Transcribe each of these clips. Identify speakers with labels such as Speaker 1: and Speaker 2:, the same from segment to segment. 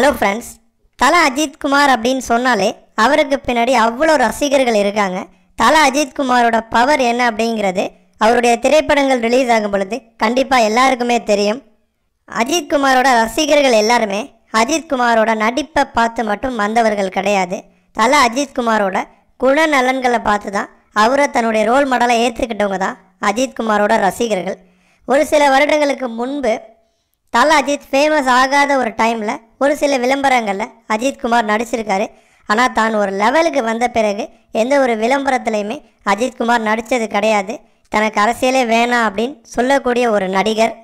Speaker 1: Hello friends தல அஜித்குமார் அப்படின்னு சொன்னாலே அவருக்கு பின்னாடி அவ்வளோ ரசிகர்கள் இருக்காங்க. தல அஜித்குமாரோட பவர் என்ன அப்படிங்கிறது அவருடைய திரைப்படங்கள் ரிலீஸ் ஆகும் பொழுது கண்டிப்பாக எல்லாருக்குமே தெரியும். அஜித்குமாரோட ரசிகர்கள் எல்லாருமே அஜித்குமாரோட நடிப்பை பார்த்து மட்டும் வந்தவர்கள் கிடையாது. தல அஜித்குமாரோட குணநலன்களை பார்த்து தான் அவரை தன்னுடைய ரோல் மாடலை ஏற்றுக்கிட்டவங்க தான் அஜித்குமாரோட ரசிகர்கள். ஒரு சில வருடங்களுக்கு முன்பு தல அஜித் ஃபேமஸ் ஆகாத ஒரு டைமில் ஒரு சில விளம்பரங்களில் அஜித் குமார் நடிச்சிருக்காரு. ஆனால் தான் ஒரு லெவலுக்கு வந்த பிறகு எந்த ஒரு விளம்பரத்துலையுமே அஜித்குமார் நடித்தது கிடையாது. தனக்கு அரசியலே வேணாம் அப்படின்னு சொல்லக்கூடிய ஒரு நடிகர்.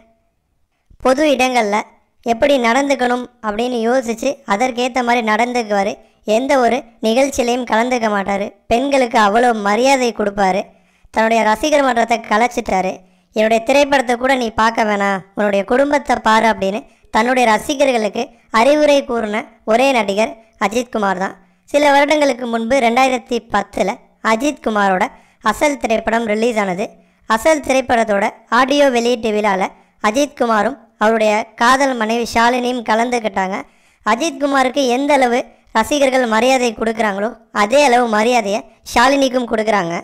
Speaker 1: பொது இடங்களில் எப்படி நடந்துக்கணும் அப்படின்னு யோசித்து அதற்கேற்ற மாதிரி நடந்துக்குவார். எந்த ஒரு நிகழ்ச்சியிலையும் கலந்துக்க மாட்டார். பெண்களுக்கு அவ்வளோ மரியாதை கொடுப்பாரு. தன்னுடைய ரசிகர் மன்றத்தை கலைச்சிட்டாரு. என்னுடைய திரைப்படத்தை கூட நீ பார்க்க வேணாம். உன்னுடைய குடும்பத்தை பாரு அப்படின்னு தன்னுடைய ரசிகர்களுக்கு அறிவுரை கூறின ஒரே நடிகர் அஜித்குமார் தான். சில வருடங்களுக்கு முன்பு ரெண்டாயிரத்தி பத்தில் அஜித்குமாரோட அசல் திரைப்படம் ரிலீஸ் ஆனது. அசல் திரைப்படத்தோட ஆடியோ வெளியீட்டு விழாவில் அஜித்குமாரும் அவருடைய காதல் மனைவி ஷாலினியும் கலந்துக்கிட்டாங்க அஜித்குமாருக்கு எந்த அளவு ரசிகர்கள் மரியாதை கொடுக்குறாங்களோ அதே அளவு மரியாதையை ஷாலினிக்கும் கொடுக்குறாங்க.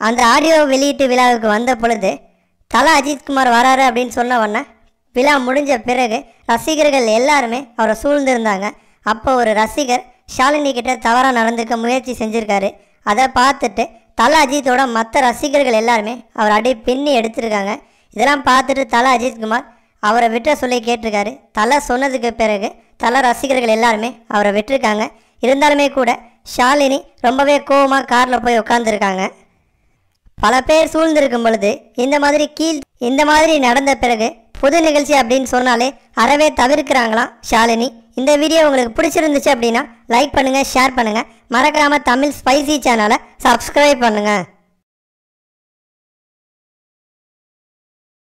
Speaker 1: அந்த ஆடியோ வெளியீட்டு விழாவுக்கு வந்த பொழுது தலை அஜித்குமார் வராரு அப்படின்னு சொன்ன உடனே விழா முடிஞ்ச பிறகு ரசிகர்கள் எல்லாருமே அவரை சூழ்ந்திருந்தாங்க. அப்போ ஒரு ரசிகர் ஷாலினி கிட்ட தவறாக நடந்துக்க முயற்சி செஞ்சுருக்காரு. அதை பார்த்துட்டு தல அஜித்தோட மற்ற ரசிகர்கள் எல்லாருமே அவர் அடி பின்னி எடுத்திருக்காங்க. இதெல்லாம் பார்த்துட்டு தல அஜித்குமார் அவரை விட்ட சொல்லி கேட்டிருக்காரு. தலை சொன்னதுக்கு பிறகு தலை ரசிகர்கள் எல்லாருமே அவரை விட்டுருக்காங்க. இருந்தாலுமே கூட ஷாலினி ரொம்பவே கோவமாக காரில் போய் உட்காந்துருக்காங்க பல பேர் சூழ்ந்திருக்கும் பொழுது இந்த மாதிரி கீழ் இந்த மாதிரி நடந்த பிறகு புது நிகழ்ச்சி அப்படின்னு சொன்னாலே அறவே தவிர்க்கிறாங்களாம் ஷாலினி? இந்த வீடியோ உங்களுக்கு பிடிச்சிருந்துச்சு அப்படின்னா லைக் பண்ணுங்கள் ஷேர் பண்ணுங்கள் மறக்காமல் தமிழ் ஸ்பைசி சேனலை சப்ஸ்கிரைப் பண்ணுங்கள்